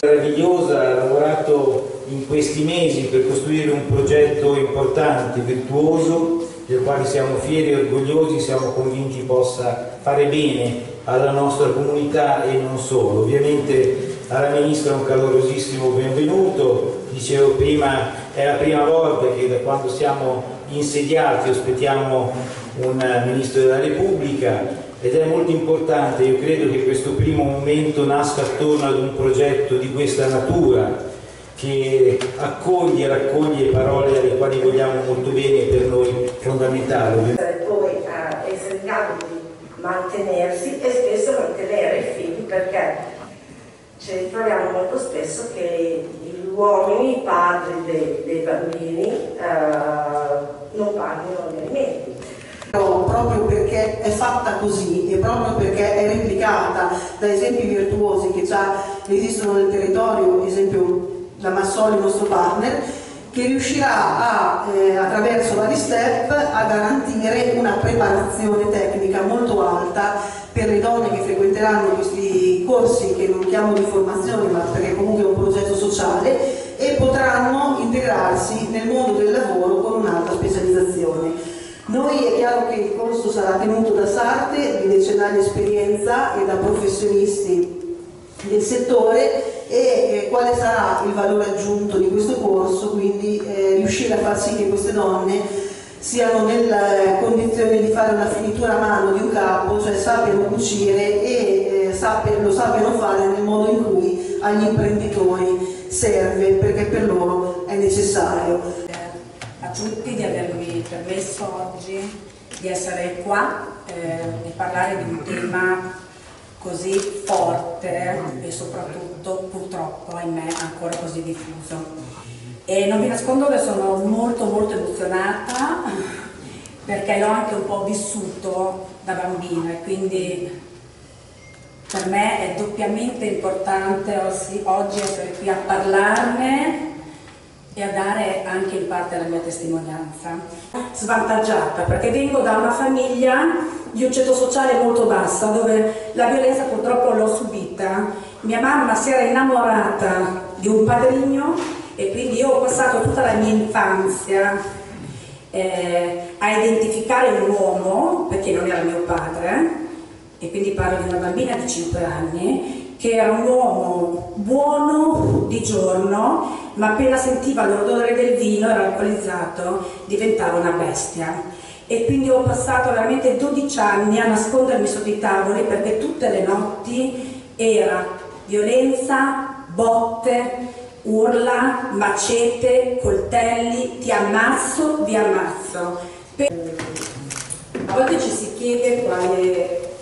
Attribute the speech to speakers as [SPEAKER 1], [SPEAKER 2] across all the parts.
[SPEAKER 1] Meravigliosa, ha lavorato in questi mesi per costruire un progetto importante, virtuoso, del quale siamo fieri e orgogliosi, siamo convinti possa fare bene alla nostra comunità e non solo. Ovviamente alla Ministra un calorosissimo benvenuto, dicevo prima è la prima volta che da quando siamo insediati ospitiamo un Ministro della Repubblica ed è molto importante, io credo che questo primo momento nasca attorno ad un progetto di questa natura che accoglie e raccoglie parole alle quali vogliamo molto bene per noi fondamentali.
[SPEAKER 2] Poi a essere in grado di mantenersi e spesso mantenere i figli perché ci ritroviamo molto spesso che gli uomini, i padri dei, dei bambini eh, non pagano gli alimenti
[SPEAKER 3] proprio è fatta così e proprio perché è replicata da esempi virtuosi che già esistono nel territorio, esempio la Massoli, il nostro partner, che riuscirà a, eh, attraverso vari step a garantire una preparazione tecnica molto alta per le donne che frequenteranno questi corsi che non chiamo di formazione ma perché comunque è un progetto sociale e potranno integrarsi nel mondo del lavoro con un'alta specializzazione. Noi è chiaro che il corso sarà tenuto da sarte di decennale esperienza e da professionisti del settore e eh, quale sarà il valore aggiunto di questo corso, quindi eh, riuscire a far sì che queste donne siano nella condizione di fare una finitura a mano di un capo, cioè sappiano cucire e eh, sappiano, lo sappiano fare nel modo in cui agli imprenditori serve, perché per loro è necessario
[SPEAKER 4] tutti di avermi permesso oggi di essere qua eh, e parlare di un tema così forte e soprattutto purtroppo ahimè ancora così diffuso. E non vi nascondo che sono molto molto emozionata perché l'ho anche un po' vissuto da bambina e quindi per me è doppiamente importante oggi essere qui a parlarne anche in parte la mia testimonianza. Svantaggiata perché vengo da una famiglia di un ceto sociale molto bassa dove la violenza purtroppo l'ho subita. Mia mamma si era innamorata di un padrigno e quindi io ho passato tutta la mia infanzia eh, a identificare un uomo, perché non era mio padre, e quindi parlo di una bambina di 5 anni, che era un uomo buono di giorno ma appena sentiva l'odore del vino, era alcolizzato, diventava una bestia. E quindi ho passato veramente 12 anni a nascondermi sotto i tavoli perché tutte le notti era violenza, botte, urla, macete, coltelli, ti ammazzo, vi ammazzo.
[SPEAKER 5] A volte ci si chiede quale,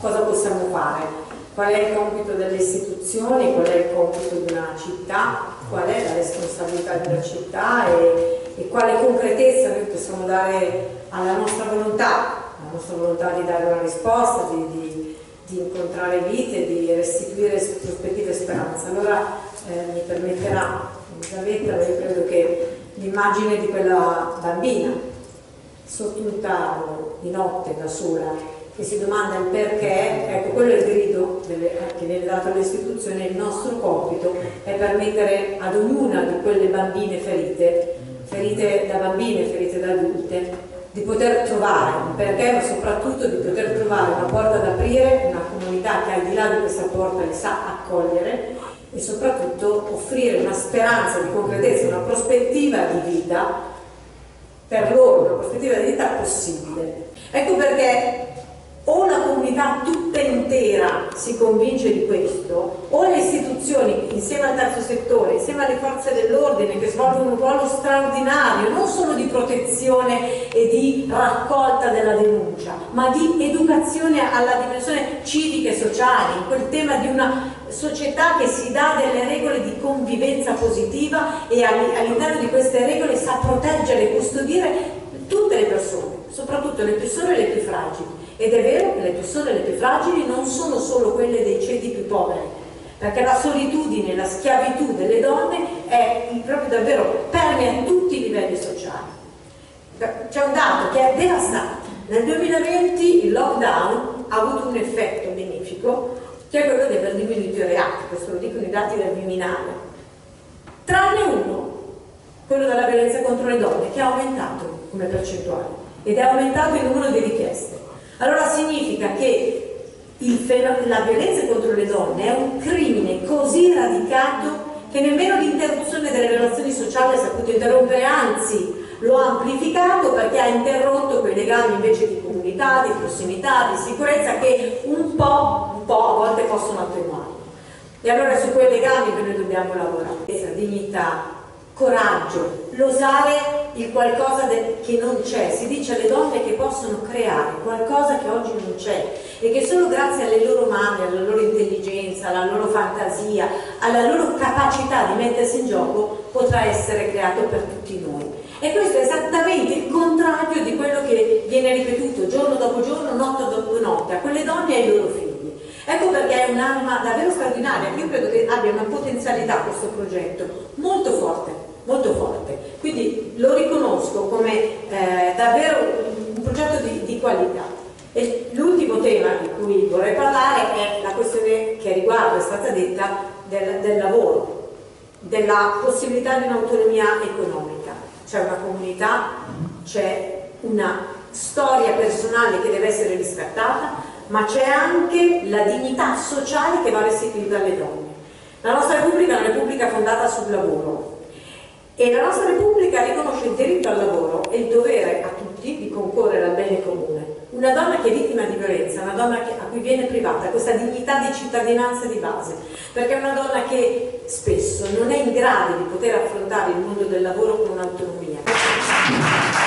[SPEAKER 5] cosa possiamo fare, qual è il compito delle istituzioni, qual è il compito di una città, qual è la responsabilità di una città? E, e quale concretezza noi possiamo dare alla nostra volontà, alla nostra volontà di dare una risposta, di, di, di incontrare vite, di restituire prospettive e speranza. Allora eh, mi permetterà Elisabetta, io credo che l'immagine di quella bambina sotto un tavolo di notte da sola che si domanda il perché, ecco quello è il grido delle, che viene dato alle istituzioni, il nostro compito è permettere ad ognuna di quelle bambine ferite, ferite da bambine, ferite da adulte, di poter trovare un perché, ma soprattutto di poter trovare una porta da aprire, una comunità che al di là di questa porta li sa accogliere e soprattutto offrire una speranza di concretezza, una prospettiva di vita per loro, una prospettiva di vita possibile. Ecco perché o la comunità tutta intera si convince di questo, o le istituzioni insieme al terzo settore, insieme alle forze dell'ordine che svolgono un ruolo straordinario, non solo di protezione e di raccolta della denuncia, ma di educazione alla dimensione civica e sociale, quel tema di una società che si dà delle regole di convivenza positiva e all'interno di queste regole sa proteggere e custodire tutte le persone, soprattutto le persone le più fragili ed è vero che le persone le più fragili non sono solo quelle dei ceti più poveri, perché la solitudine, la schiavitù delle donne è proprio davvero permea tutti i livelli sociali. C'è un dato che è devastante. Nel 2020 il lockdown ha avuto un effetto benefico che è quello di aver diminuito i reati, questo lo dicono i dati del Viminale, tranne uno, quello della violenza contro le donne, che è aumentato come percentuale ed è aumentato il numero di richieste. Allora significa che la violenza contro le donne è un crimine così radicato che nemmeno l'interruzione delle relazioni sociali ha saputo interrompere, anzi lo ha amplificato perché ha interrotto quei legami invece di comunità, di prossimità, di sicurezza che un po', un po' a volte possono attenuare. E allora su quei legami che noi dobbiamo lavorare. Dignità, coraggio, l'osare il qualcosa che non c'è. Si dice alle donne che possono creare qualcosa che oggi non c'è e che solo grazie alle loro mani, alla loro intelligenza, alla loro fantasia, alla loro capacità di mettersi in gioco potrà essere creato per tutti noi. E questo è esattamente il contrario di quello che viene ripetuto giorno dopo giorno, notte dopo notte, a quelle donne e ai loro figli. Ecco perché è un'arma davvero straordinaria, io credo che abbia una potenzialità questo progetto molto forte, molto forte. Quindi lo riconosco come eh, davvero un progetto di, di qualità. E l'ultimo tema di cui vorrei parlare è la questione che riguarda, è stata detta, del, del lavoro, della possibilità di un'autonomia economica. C'è una comunità, c'è una storia personale che deve essere riscattata, ma c'è anche la dignità sociale che va restituita alle donne. La nostra Repubblica è una Repubblica fondata sul lavoro e la nostra Repubblica riconosce il diritto al lavoro e il dovere a tutti di concorrere al bene comune una donna che è vittima di violenza, una donna a cui viene privata questa dignità di cittadinanza di base, perché è una donna che spesso non è in grado di poter affrontare il mondo del lavoro con un'autonomia.